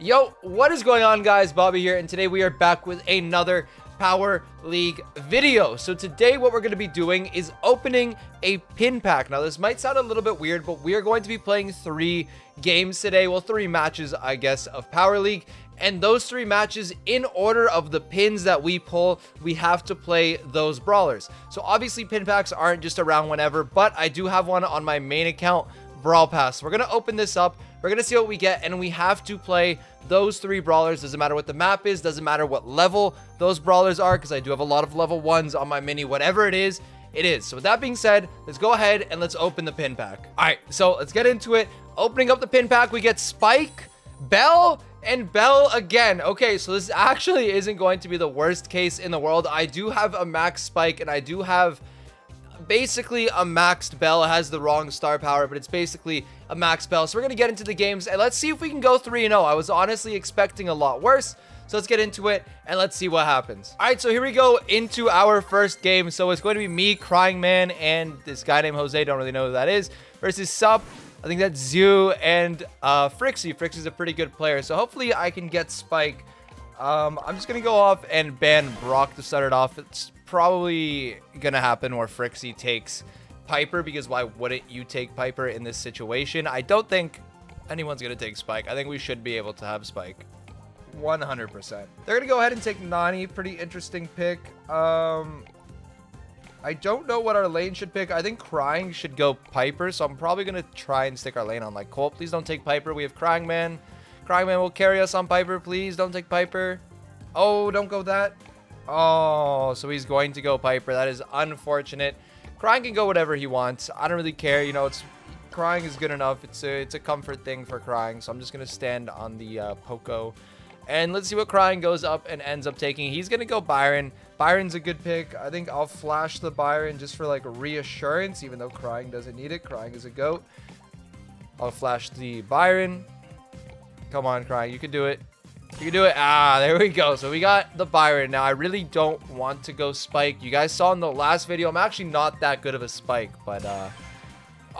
Yo, what is going on guys? Bobby here, and today we are back with another Power League video. So today what we're going to be doing is opening a pin pack. Now this might sound a little bit weird, but we are going to be playing three games today. Well, three matches, I guess, of Power League. And those three matches, in order of the pins that we pull, we have to play those brawlers. So obviously pin packs aren't just around whenever, but I do have one on my main account, Brawl Pass. We're going to open this up we're going to see what we get, and we have to play those three brawlers. Doesn't matter what the map is, doesn't matter what level those brawlers are, because I do have a lot of level ones on my mini. Whatever it is, it is. So with that being said, let's go ahead and let's open the pin pack. All right, so let's get into it. Opening up the pin pack, we get Spike, Belle, and Belle again. Okay, so this actually isn't going to be the worst case in the world. I do have a max Spike, and I do have basically a maxed Belle. It has the wrong star power, but it's basically a max Belle. So we're going to get into the games, and let's see if we can go 3-0. I was honestly expecting a lot worse. So let's get into it and let's see what happens. All right, so here we go into our first game. So it's going to be me, Crying Man, and this guy named Jose, don't really know who that is, versus Sup. I think that's Zoo and uh, Frixie. Frixie's a pretty good player. So hopefully I can get Spike. Um, I'm just going to go off and ban Brock to start it off. It's probably gonna happen where Frixie takes Piper because why wouldn't you take Piper in this situation? I don't think anyone's gonna take Spike. I think we should be able to have Spike. 100%. They're gonna go ahead and take Nani. Pretty interesting pick. Um, I don't know what our lane should pick. I think Crying should go Piper, so I'm probably gonna try and stick our lane on like Colt. Please don't take Piper. We have Crying Man. Crying Man will carry us on Piper. Please don't take Piper. Oh, don't go that. Oh, so he's going to go Piper. That is unfortunate. Crying can go whatever he wants. I don't really care. You know, it's crying is good enough. It's a it's a comfort thing for crying. So I'm just gonna stand on the uh, Poco, and let's see what crying goes up and ends up taking. He's gonna go Byron. Byron's a good pick. I think I'll flash the Byron just for like reassurance, even though crying doesn't need it. Crying is a goat. I'll flash the Byron. Come on, crying. You can do it. You can do it. Ah, there we go. So we got the Byron. Now, I really don't want to go Spike. You guys saw in the last video, I'm actually not that good of a Spike, but, uh...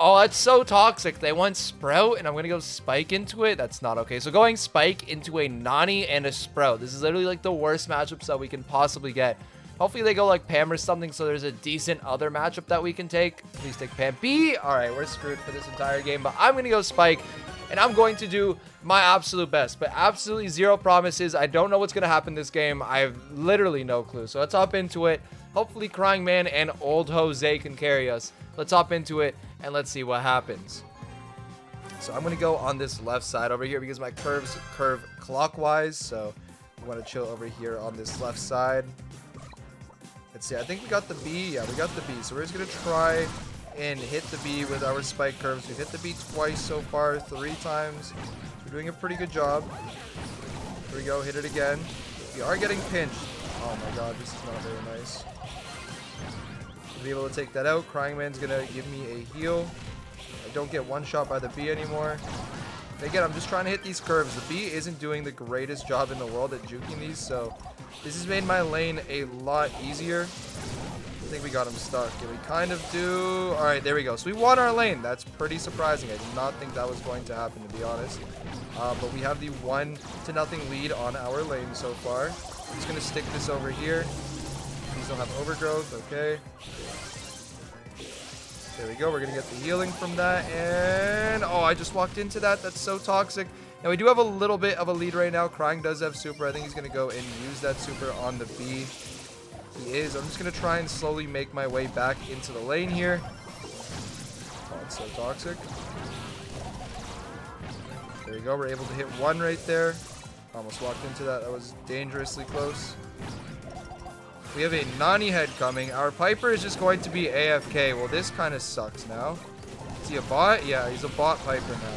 Oh, that's so toxic. They went Sprout, and I'm to go Spike into it. That's not okay. So going Spike into a Nani and a Sprout. This is literally, like, the worst matchups that we can possibly get. Hopefully they go, like, Pam or something, so there's a decent other matchup that we can take. Please take Pam. Bea. All right, we're screwed for this entire game, but I'm going to go Spike and I'm going to do my absolute best. But absolutely zero promises. I don't know what's going to happen this game. I have literally no clue. So let's hop into it. Hopefully Crying Man and Old Jose can carry us. Let's hop into it and let's see what happens. So I'm going to go on this left side over here because my curves curve clockwise. So I want to chill over here on this left side. Let's see. I think we got the Bea. Yeah, we got the Bea. So we're just going to try and hit the Bea with our spike curves. We've hit the Bea twice so far, three times. We're doing a pretty good job. Here we go, hit it again. We are getting pinched. Oh my god, this is not very nice. To be able to take that out, Crying Man's gonna give me a heal. I don't get one shot by the Bea anymore. Again, I'm just trying to hit these curves. The Bea isn't doing the greatest job in the world at juking these, so this has made my lane a lot easier. I think we got him stuck. Yeah, we kind of do. All right, there we go. So we won our lane. That's pretty surprising. I did not think that was going to happen, to be honest. Uh, but we have the one to nothing lead on our lane so far. I'm just going to stick this over here. Please don't have overgrowth. Okay. There we go. We're going to get the healing from that. And, oh, I just walked into that. That's so toxic. Now, we do have a little bit of a lead right now. Crying does have super. I think he's going to go and use that super on the Bea. He is. I'm just going to try and slowly make my way back into the lane here. Oh, it's so toxic. There we go. We're able to hit one right there. Almost walked into that. That was dangerously close. We have a Nani head coming. Our Piper is just going to be AFK. Well, this kind of sucks now. Is he a bot? Yeah, he's a bot Piper now.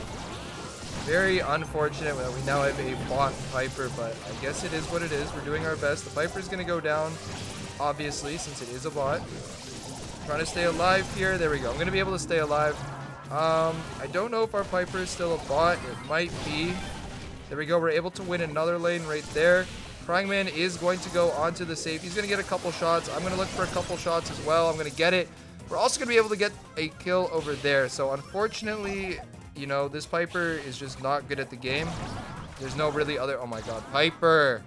Very unfortunate that we now have a bot Piper, but I guess it is what it is. We're doing our best. The Piper is going to go down obviously, since it is a bot. Trying to stay alive here. There we go. I'm going to be able to stay alive. Um, I don't know if our Piper is still a bot. It might be. There we go. We're able to win another lane right there. Crying Man is going to go onto the safe. He's going to get a couple shots. I'm going to look for a couple shots as well. I'm going to get it. We're also going to be able to get a kill over there. So unfortunately, you know, this Piper is just not good at the game. There's no really other... Oh my god. Piper.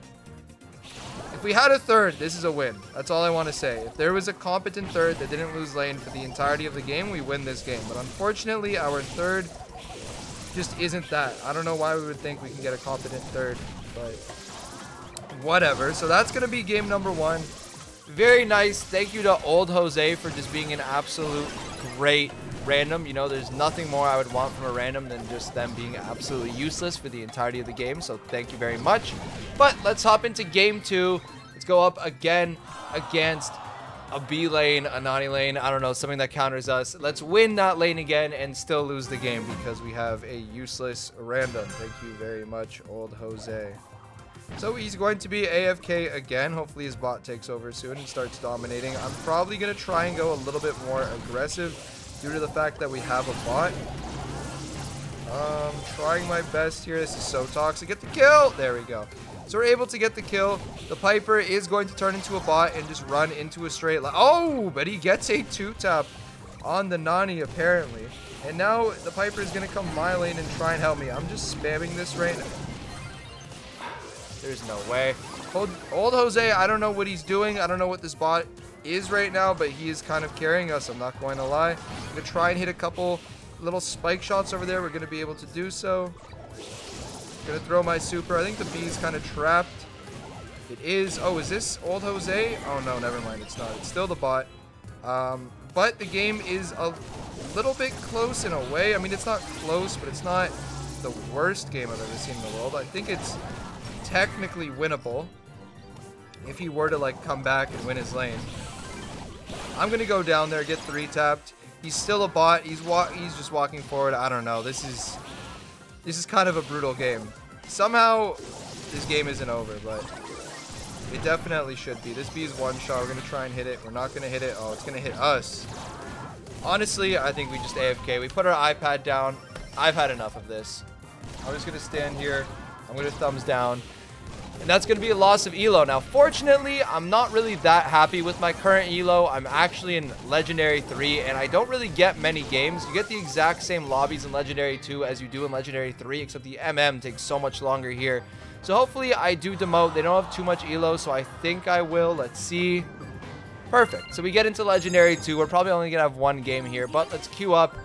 If we had a third, this is a win. That's all I want to say. If there was a competent third that didn't lose lane for the entirety of the game, we win this game. But unfortunately, our third just isn't that. I don't know why we would think we can get a competent third, but whatever. So that's going to be game number one. Very nice. Thank you to Old Jose for just being an absolute great random. You know, there's nothing more I would want from a random than just them being absolutely useless for the entirety of the game. So thank you very much. But let's hop into game two. Let's go up again against a Bea lane, a Nani lane, I don't know, something that counters us. Let's win that lane again and still lose the game because we have a useless random. Thank you very much, old Jose. So he's going to be AFK again. Hopefully his bot takes over soon and starts dominating. I'm probably going to try and go a little bit more aggressive due to the fact that we have a bot. Um, trying my best here. This is so toxic. Get the kill. There we go. So we're able to get the kill. The Piper is going to turn into a bot and just run into a straight line. Oh, but he gets a two-tap on the Nani, apparently. And now the Piper is going to come my lane and try and help me. I'm just spamming this right now. There's no way. Old, old Jose, I don't know what he's doing. I don't know what this bot is right now, but he is kind of carrying us. I'm not going to lie. I'm going to try and hit a couple little spike shots over there. We're going to be able to do so. Gonna throw my super. I think the Bea is kind of trapped. It is. Oh, is this old Jose? Oh, no, never mind. It's not. It's still the bot. Um, but the game is a little bit close in a way. I mean, it's not close, but it's not the worst game I've ever seen in the world. I think it's technically winnable if he were to, like, come back and win his lane. I'm to go down there, get three tapped. He's still a bot. He's wa he's just walking forward. I don't know. This is this is kind of a brutal game. Somehow, this game isn't over, but it definitely should be. This Bea is one shot. We're to try and hit it. We're not to hit it. Oh, it's to hit us. Honestly, I think we just AFK. We put our iPad down. I've had enough of this. I'm just to stand here. I'm going to thumbs down. And that's going to be a loss of elo. Now, fortunately, I'm not really that happy with my current elo. I'm actually in Legendary 3, and I don't really get many games. You get the exact same lobbies in Legendary 2 as you do in Legendary 3, except the MM takes so much longer here. So hopefully I do demote. They don't have too much elo, so I think I will. Let's see. Perfect. So we get into Legendary 2. We're probably only going to have one game here, but let's queue up.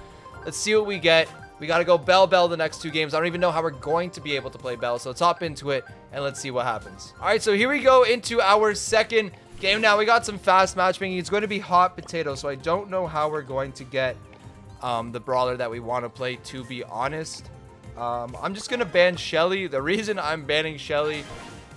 Let's see what we get. We got to go Belle Belle the next two games. I don't even know how we're going to be able to play Belle, so let's hop into it and let's see what happens. All right, so here we go into our second game now. We got some fast matchmaking. It's going to be hot potato, so I don't know how we're going to get um, the brawler that we want to play, to be honest. Um, I'm just going to ban Shelly. The reason I'm banning Shelly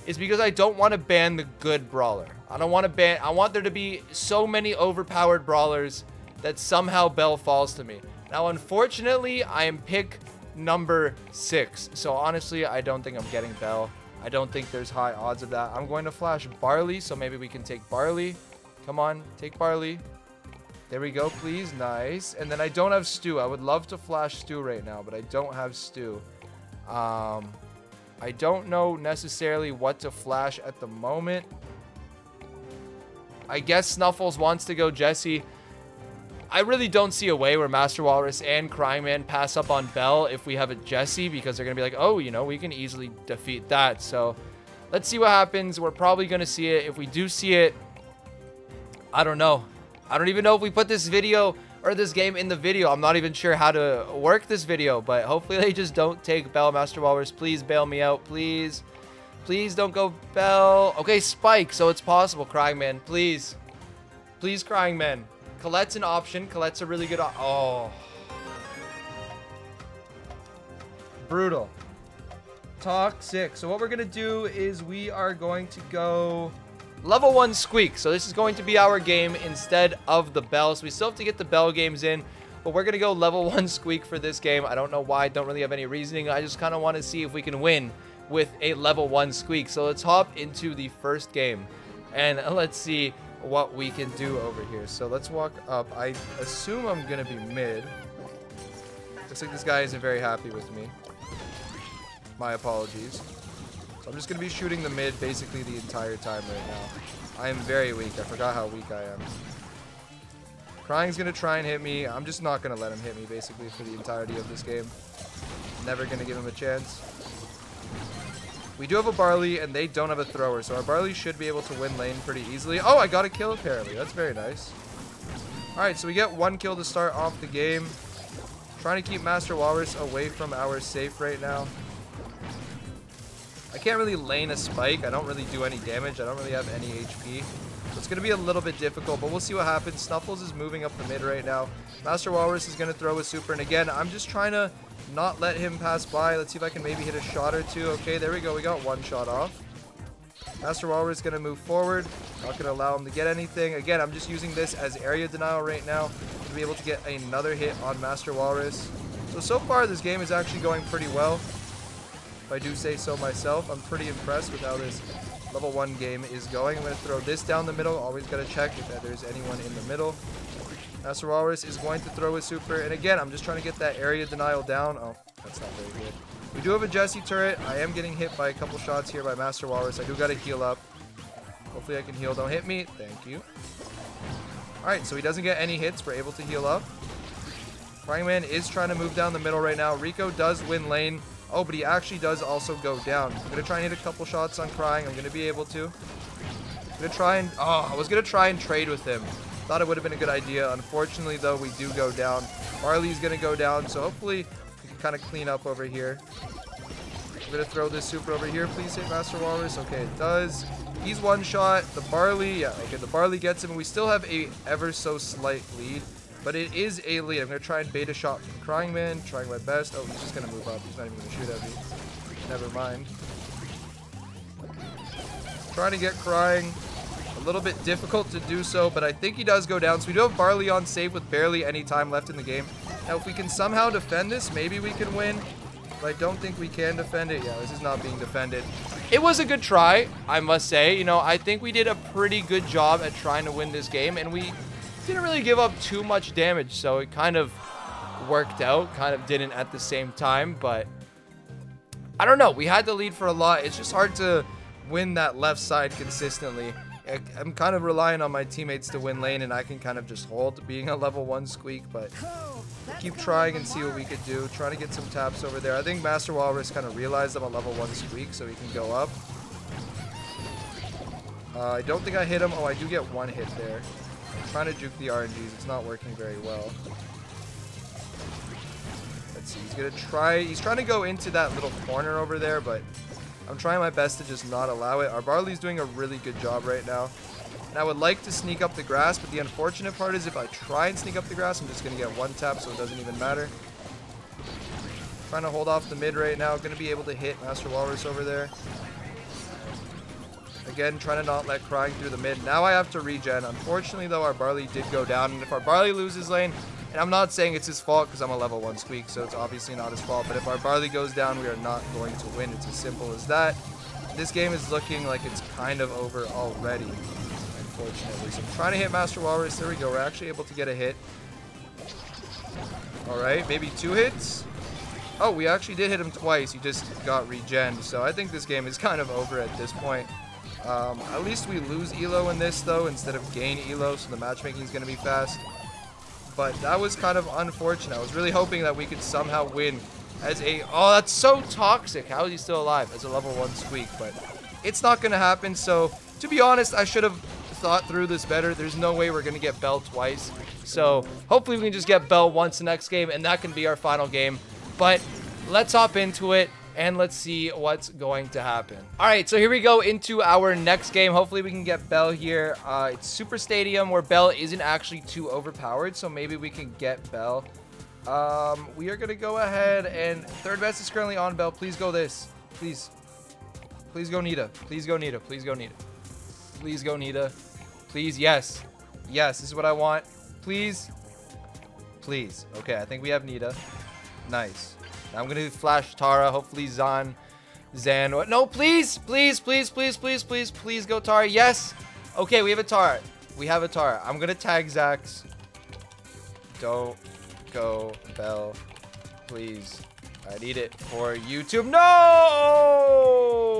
is because I don't want to ban the good brawler. I don't want to ban... I want there to be so many overpowered brawlers that somehow Belle falls to me. Now, unfortunately, I am pick number six. So honestly, I don't think I'm getting Belle. I don't think there's high odds of that. I'm going to flash Barley, so maybe we can take Barley. Come on, take Barley. There we go, please. Nice. And then I don't have Stu. I would love to flash Stu right now, but I don't have Stu. Um, I don't know necessarily what to flash at the moment. I guess Snuffles wants to go Jessie. I really don't see a way where Master Walrus and Crying Man pass up on Belle if we have a Jessie because they're going to be like, oh, you know, we can easily defeat that. So let's see what happens. We're probably going to see it. If we do see it, I don't know. I don't even know if we put this video or this game in the video. I'm not even sure how to work this video, but hopefully they just don't take Belle Master Walrus. Please bail me out, please. Please don't go Belle. Okay, Spike, so it's possible, Crying Man. Please. Please, Crying Man. Colette's an option. Colette's a really good Oh. Brutal. Toxic. So what we're going to do is we are going to go level 1 Squeak. So this is going to be our game instead of the Belle. So we still have to get the Belle games in. But we're going to go level 1 Squeak for this game. I don't know why. I don't really have any reasoning. I just kind of want to see if we can win with a level 1 Squeak. So let's hop into the first game. And let's see what we can do over here. So let's walk up. I assume I'm going to be mid. Looks like this guy isn't very happy with me. My apologies. So I'm just going to be shooting the mid basically the entire time right now. I am very weak. I forgot how weak I am. Crying's going to try and hit me. I'm just not going to let him hit me basically for the entirety of this game. Never going to give him a chance. We do have a Barley, and they don't have a thrower, so our Barley should be able to win lane pretty easily. Oh, I got a kill, apparently. That's very nice. Alright, so we get one kill to start off the game. Trying to keep Master Walrus away from our safe right now. I can't really lane a spike. I don't really do any damage. I don't really have any HP. So it's going to be a little bit difficult, but we'll see what happens. Snuffles is moving up the mid right now. Master Walrus is going to throw a super, and again, I'm just trying to not let him pass by. Let's see if I can maybe hit a shot or two. Okay, there we go. We got one shot off. Master Walrus is going to move forward. Not going to allow him to get anything. Again, I'm just using this as area denial right now to be able to get another hit on Master Walrus. So, so far, this game is actually going pretty well. If I do say so myself, I'm pretty impressed with how this level 1 game is going. I'm going to throw this down the middle. Always got to check if there's anyone in the middle. Master Walrus is going to throw a super. And again, I'm just trying to get that area denial down. Oh, that's not very good. We do have a Jessie turret. I am getting hit by a couple shots here by Master Walrus. I do got to heal up. Hopefully I can heal. Don't hit me. Thank you. Alright, so he doesn't get any hits. We're able to heal up. Crying Man is trying to move down the middle right now. Rico does win lane. Oh, but he actually does also go down. I'm going to try and hit a couple shots on Crying. I'm going to be able to. I'm going to try and... Oh, I was going to try and trade with him. Thought it would have been a good idea. Unfortunately, though, we do go down. Barley's going to go down, so hopefully we can kind of clean up over here. I'm going to throw this super over here. Please hit Master Walrus. Okay, it does. He's one shot. The Barley, yeah, okay, the Barley gets him. We still have a ever so slight lead, but it is a lead. I'm going to try and bait a shot from Crying Man, trying my best. Oh, he's just going to move up. He's not even going to shoot at me. Never mind. Trying to get Crying. A little bit difficult to do so, but I think he does go down. So we do have Barley on safe with barely any time left in the game. Now, if we can somehow defend this, maybe we can win. But I don't think we can defend it. Yeah, this is not being defended. It was a good try, I must say. You know, I think we did a pretty good job at trying to win this game, and we didn't really give up too much damage, so it kind of worked out. Kind of didn't at the same time, but I don't know. We had the lead for a lot. It's just hard to win that left side consistently. I'm kind of relying on my teammates to win lane, and I can kind of just hold being a level 1 squeak, but keep trying and see what we could do. Trying to get some taps over there. I think Master Walrus kind of realized I'm a level 1 squeak, so he can go up. Uh, I don't think I hit him. Oh, I do get one hit there. I'm trying to juke the RNGs. It's not working very well. Let's see. He's going to try. He's trying to go into that little corner over there, but I'm trying my best to just not allow it. Our Barley's doing a really good job right now. And I would like to sneak up the grass, but the unfortunate part is if I try and sneak up the grass, I'm just going to get one tap, so it doesn't even matter. Trying to hold off the mid right now. Going to be able to hit Master Walrus over there. Again, trying to not let Crying through the mid. Now I have to regen. Unfortunately, though, our Barley did go down. And if our Barley loses lane, and I'm not saying it's his fault because I'm a level 1 squeak, so it's obviously not his fault. But if our Barley goes down, we are not going to win. It's as simple as that. This game is looking like it's kind of over already, unfortunately. So I'm trying to hit Master Walrus. There we go. We're actually able to get a hit. All right, maybe two hits. Oh, we actually did hit him twice. He just got regen. So I think this game is kind of over at this point. Um, at least we lose Elo in this, though, instead of gain Elo, so the matchmaking is going to be fast. But that was kind of unfortunate. I was really hoping that we could somehow win as a... Oh, that's so toxic. How is he still alive as a level 1 squeak? But it's not going to happen. So, to be honest, I should have thought through this better. There's no way we're going to get Belle twice. So, hopefully we can just get Belle once the next game, and that can be our final game. But let's hop into it and let's see what's going to happen. All right, so here we go into our next game. Hopefully we can get Belle here. Uh, it's Super Stadium where Belle isn't actually too overpowered, so maybe we can get Belle. Um, we are going to go ahead and third best is currently on Belle. Please go this. Please. Please go Nita. Please go Nita. Please go Nita. Please go Nita. Please, yes. Yes, this is what I want. Please. Please. Okay, I think we have Nita. Nice. I'm gonna flash Tara. Hopefully Zan, Zan. No, please, please, please, please, please, please, please go Tara. Yes. Okay, we have a Tara. We have a Tara. I'm gonna tag Zax. Don't go Belle, please. I need it for YouTube. No.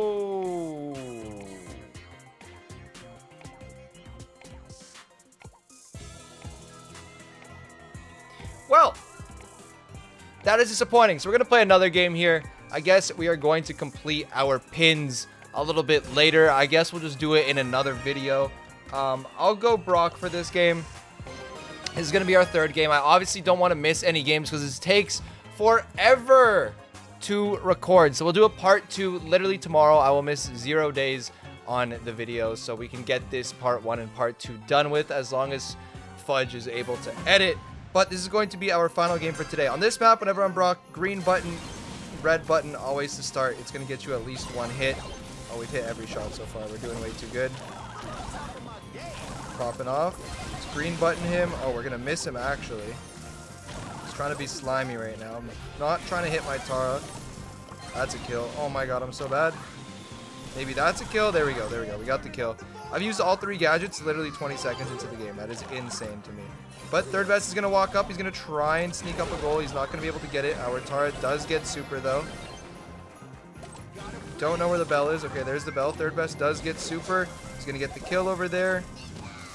That is disappointing. So we're going to play another game here. I guess we are going to complete our pins a little bit later. I guess we'll just do it in another video. Um, I'll go Brock for this game. This is going to be our third game. I obviously don't want to miss any games because this takes forever to record. So we'll do a part two literally tomorrow. I will miss zero days on the video so we can get this part one and part two done with as long as Fudge is able to edit. But this is going to be our final game for today. On this map, whenever I'm Brock, green button, red button always to start. It's going to get you at least one hit. Oh, we've hit every shot so far. We're doing way too good. Popping off. Let's green button him. Oh, we're going to miss him actually. He's trying to be slimy right now. I'm not trying to hit my Tara. That's a kill. Oh my god, I'm so bad. Maybe that's a kill. There we go. There we go. We got the kill. I've used all three gadgets literally 20 seconds into the game. That is insane to me. But third best is going to walk up. He's going to try and sneak up a goal. He's not going to be able to get it. Our Tara does get super, though. Don't know where the Belle is. Okay, there's the Belle. Third best does get super. He's going to get the kill over there.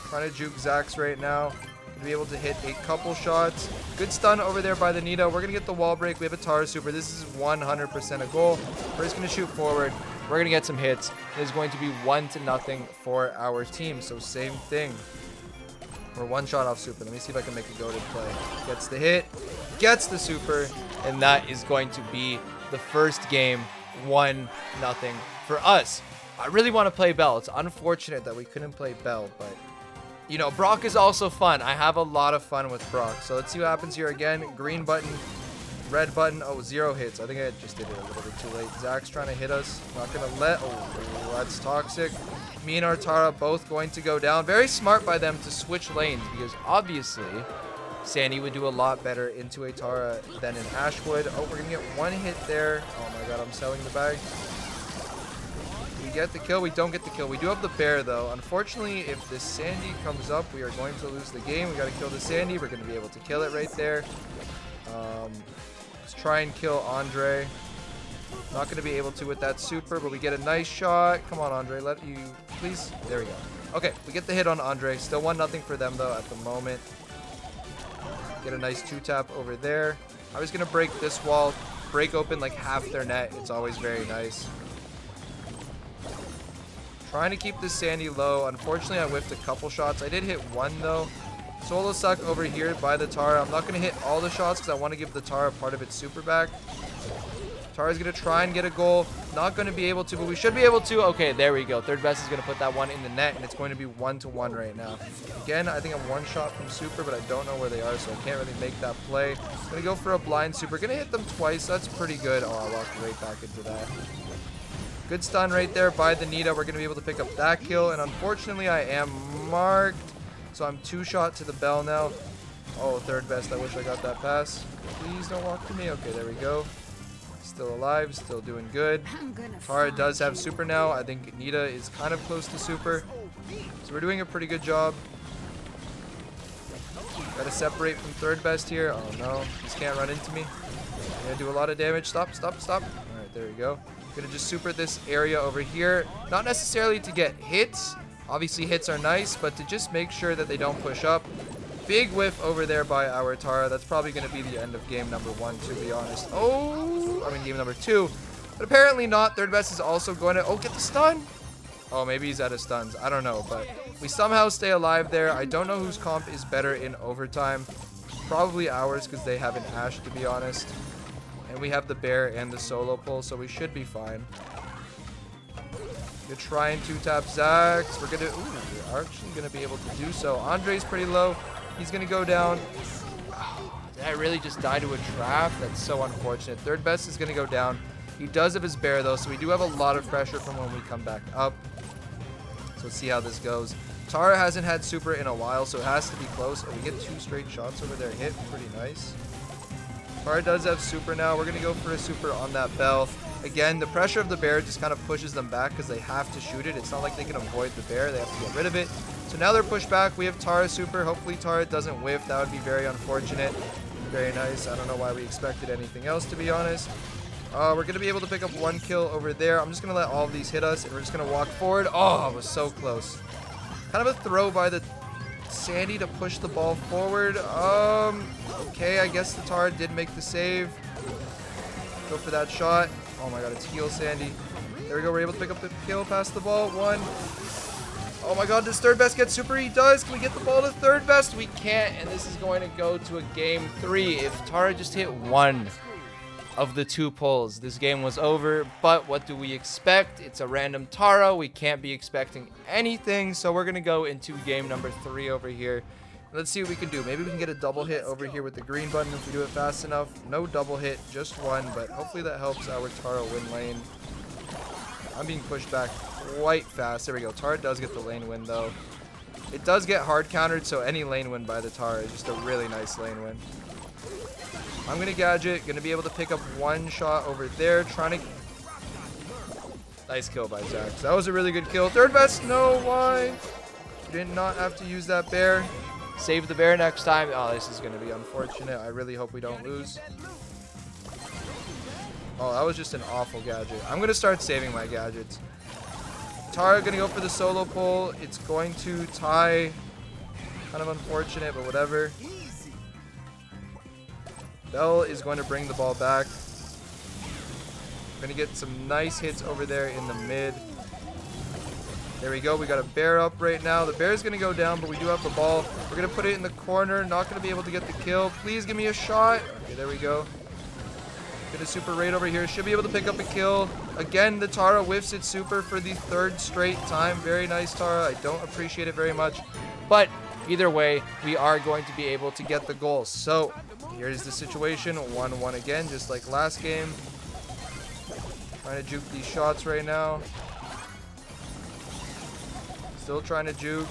Trying to juke Zax right now. Going to be able to hit a couple shots. Good stun over there by the Nita. We're going to get the wall break. We have a Tara super. This is 100% a goal. We're just going to shoot forward. We're going to get some hits. It is going to be one to nothing for our team. So same thing. We're one shot off super. Let me see if I can make a goaded play. Gets the hit, gets the super, and that is going to be the first game, one nothing for us. I really want to play Belle. It's unfortunate that we couldn't play Belle, but you know, Brock is also fun. I have a lot of fun with Brock. So let's see what happens here again. Green button, Red button. Oh, zero hits. I think I just did it a little bit too late. Zach's trying to hit us. Not going to let. Oh, that's toxic. Me and Artara both going to go down. Very smart by them to switch lanes because obviously Sandy would do a lot better into a Tara than an Ashwood. Oh, we're going to get one hit there. Oh my god, I'm selling the bag. We get the kill. We don't get the kill. We do have the bear, though. Unfortunately, if this Sandy comes up, we are going to lose the game. We got to kill the Sandy. We're going to be able to kill it right there. Um, Let's try and kill Andre. Not going to be able to with that super, but we get a nice shot. Come on, Andre. Let you... Please. There we go. Okay, we get the hit on Andre. Still 1 nothing for them, though, at the moment. Get a nice two-tap over there. I was going to break this wall, break open like half their net. It's always very nice. Trying to keep this Sandy low. Unfortunately, I whiffed a couple shots. I did hit one, though. Solo suck over here by the Tara. I'm not going to hit all the shots because I want to give the Tara part of its super back. Tara's going to try and get a goal. Not going to be able to, but we should be able to. Okay, there we go. Third best is going to put that one in the net, and it's going to be one-to-one -one right now. Again, I think I'm one shot from super, but I don't know where they are, so I can't really make that play. Going to go for a blind super. Going to hit them twice. That's pretty good. Oh, I walked right back into that. Good stun right there by the Nita. We're going to be able to pick up that kill, and unfortunately, I am marked. So I'm two shot to the Belle now. Oh, third best. I wish I got that pass. Please don't walk to me. Okay, there we go. Still alive, still doing good. Tara does have super now. I think Nita is kind of close to super. So we're doing a pretty good job. Gotta separate from third best here. Oh no, just can't run into me. I'm gonna do a lot of damage. Stop, stop, stop. Alright, there we go. Gonna just super this area over here. Not necessarily to get hits, Obviously hits are nice, but to just make sure that they don't push up. Big whiff over there by our Tara. That's probably going to be the end of game number one, to be honest. Oh, I mean game number two. But apparently not. Third best is also going to... Oh, get the stun. Oh, maybe he's out of stuns. I don't know, but we somehow stay alive there. I don't know whose comp is better in overtime. Probably ours because they have an Ash, to be honest. And we have the bear and the solo pull, so we should be fine. Gonna try and two-tap Zax. We're gonna, ooh, we're actually gonna be able to do so. Andre's pretty low. He's gonna go down. Oh, did I really just die to a trap? That's so unfortunate. Third best is gonna go down. He does have his bear though, so we do have a lot of pressure from when we come back up. So let's see how this goes. Tara hasn't had super in a while, so it has to be close. Oh, we get two straight shots over there hit. Pretty nice. Tara does have super now. We're going to go for a super on that Belle. Again, the pressure of the bear just kind of pushes them back because they have to shoot it. It's not like they can avoid the bear. They have to get rid of it. So now they're pushed back. We have Tara super. Hopefully Tara doesn't whiff. That would be very unfortunate. Very nice. I don't know why we expected anything else, to be honest. Uh, we're going to be able to pick up one kill over there. I'm just going to let all of these hit us, and we're just going to walk forward. Oh, it was so close. Kind of a throw by the Sandy to push the ball forward. Um, okay, I guess the Tara did make the save. Go for that shot. Oh my god, it's heal Sandy. There we go. We're able to pick up the kill, pass the ball. One. Oh my god, does third best get super? He does. Can we get the ball to third best? We can't, and this is going to go to a game three. If Tara just hit one of the two pulls, this game was over. But what do we expect? It's a random Tara. We can't be expecting anything, so we're going to go into game number three over here. Let's see what we can do. Maybe we can get a double hit over here with the green button if we do it fast enough. No double hit, just one, but hopefully that helps our Tara win lane. I'm being pushed back quite fast. There we go. Tara does get the lane win, though. It does get hard countered, so any lane win by the Tara is just a really nice lane win. I'm to gadget. To be able to pick up one shot over there. Trying to... Nice kill by Zac. That was a really good kill. Third best. No, why? Did not have to use that bear. Save the bear next time. Oh, this is to be unfortunate. I really hope we don't lose. Oh, that was just an awful gadget. I'm to start saving my gadgets. Tara to go for the solo pull. It's going to tie. Kind of unfortunate, but whatever. Belle is going to bring the ball back. Going to get some nice hits over there in the mid. There we go. We got a bear up right now. The bear is going to go down, but we do have the ball. We're going to put it in the corner. Not going to be able to get the kill. Please give me a shot. Okay, there we go. Get a super raid over here. Should be able to pick up a kill. Again, the Tara whiffs its super for the third straight time. Very nice, Tara. I don't appreciate it very much. But either way, we are going to be able to get the goal. So here's the situation. 1-1 again, just like last game. Trying to juke these shots right now. Still trying to juke.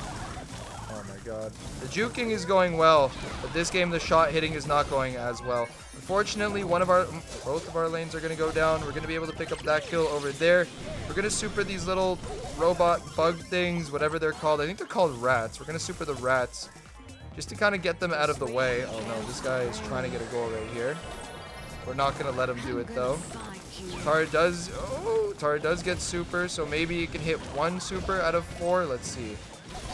Oh my god. The juking is going well, but this game the shot hitting is not going as well. Unfortunately, one of our, both of our lanes are going to go down. We're going to be able to pick up that kill over there. We're going to super these little robot bug things, whatever they're called. I think they're called rats. We're going to super the rats just to kind of get them out of the way. Oh no, this guy is trying to get a goal right here. We're not going to let him do it though. Tara does, oh, Tara does get super, so maybe you can hit one super out of four. Let's see.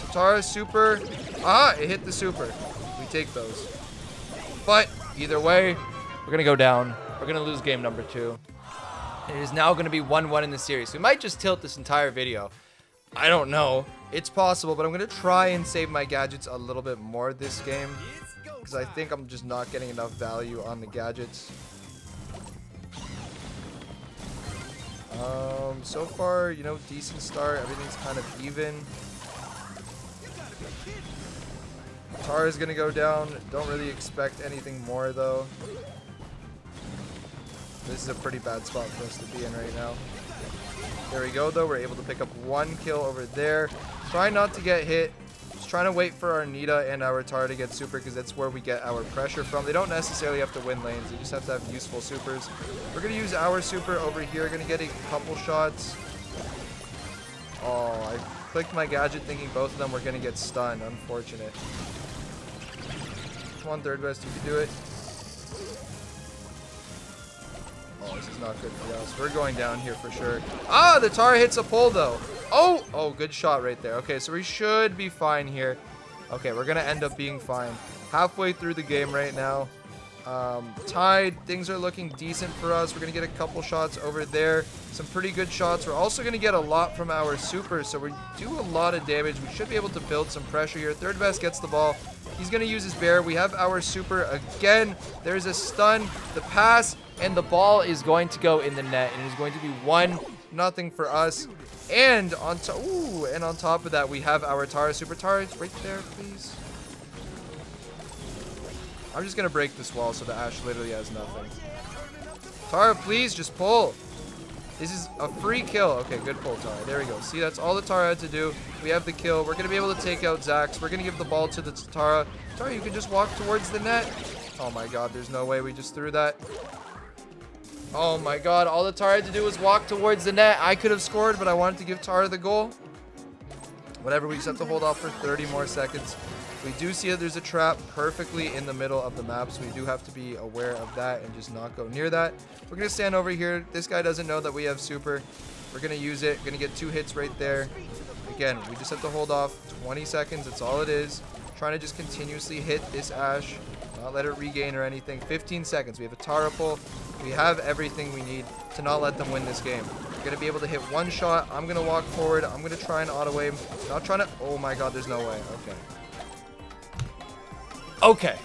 So Tara super, ah, it hit the super. We take those. But either way, we're going to go down. We're going to lose game number two. It is now going to be 1-1 in the series. We might just tilt this entire video. I don't know. It's possible, but I'm going to try and save my gadgets a little bit more this game. Because I think I'm just not getting enough value on the gadgets. Um, so far, you know, decent start. Everything's kind of even. Tara's gonna go down. Don't really expect anything more though. This is a pretty bad spot for us to be in right now. There we go though. We're able to pick up one kill over there. Try not to get hit. Just trying to wait for our Nita and our Tara to get super because that's where we get our pressure from. They don't necessarily have to win lanes. They just have to have useful supers. We're going to use our super over here. Going to get a couple shots. Oh, I clicked my gadget thinking both of them were going to get stunned. Unfortunate. Come on, third best. You can do it. Oh, this is not good for us. We're going down here for sure. Ah, the tar hits a pole, though. Oh, oh, good shot right there. Okay, so we should be fine here. Okay, we're going to end up being fine. Halfway through the game right now. Um, tied. Things are looking decent for us. We're going to get a couple shots over there. Some pretty good shots. We're also going to get a lot from our super, so we do a lot of damage. We should be able to build some pressure here. Third best gets the ball. He's going to use his bear. We have our super again. There's a stun. The pass and the ball is going to go in the net, and it is going to be one nothing for us. And on ooh, and on top of that, we have our Tara Super Tara. It's right there, please. I'm just gonna break this wall so the Ash literally has nothing. Tara, please just pull. This is a free kill. Okay, good pull, Tara. There we go. See, that's all the Tara had to do. We have the kill. We're gonna be able to take out Zax. We're gonna give the ball to the Tara. Tara, you can just walk towards the net. Oh my god, there's no way we just threw that. Oh my god, all the Tara had to do was walk towards the net. I could have scored, but I wanted to give Tara the goal. Whatever, we just have to hold off for 30 more seconds. We do see that there's a trap perfectly in the middle of the map, so we do have to be aware of that and just not go near that. We're going to stand over here. This guy doesn't know that we have super. We're going to use it. Going to get two hits right there. Again, we just have to hold off 20 seconds. That's all it is. Trying to just continuously hit this Ash. Not let it regain or anything. 15 seconds. We have a Tara pull. We have everything we need to not let them win this game. We're going to be able to hit one shot. I'm going to walk forward. I'm going to try and auto aim. Not trying to... Oh my god, there's no way. Okay. Okay.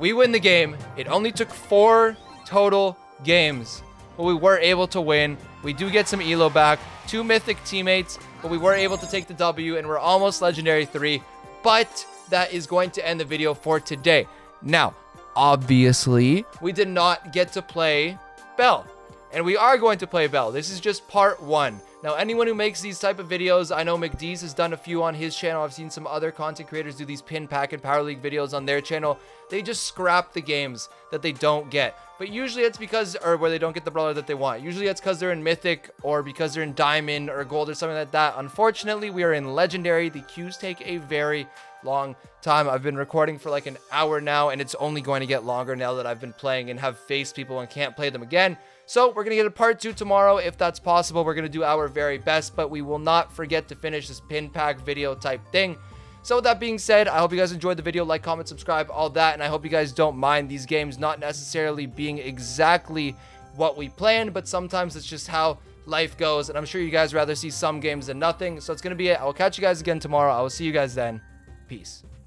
We win the game. It only took four total games, but we were able to win. We do get some elo back. Two mythic teammates, but we were able to take the W, and we're almost legendary 3. But that is going to end the video for today. Now, obviously, we did not get to play Belle. And we are going to play Belle. This is just part one. Now, anyone who makes these type of videos, I know McDee's has done a few on his channel. I've seen some other content creators do these pin pack and power league videos on their channel. They just scrap the games that they don't get. But usually it's because, or where they don't get the brawler that they want. Usually it's because they're in Mythic or because they're in Diamond or Gold or something like that. Unfortunately, we are in Legendary. The queues take a very long time. I've been recording for like an hour now, and it's only going to get longer now that I've been playing and have faced people and can't play them again. So we're going to get a part two tomorrow. If that's possible, we're going to do our very best, but we will not forget to finish this pin pack video type thing. So with that being said, I hope you guys enjoyed the video. Like, comment, subscribe, all that. And I hope you guys don't mind these games not necessarily being exactly what we planned, but sometimes it's just how life goes. And I'm sure you guys rather see some games than nothing. So it's going to be it. I will catch you guys again tomorrow. I will see you guys then. Peace.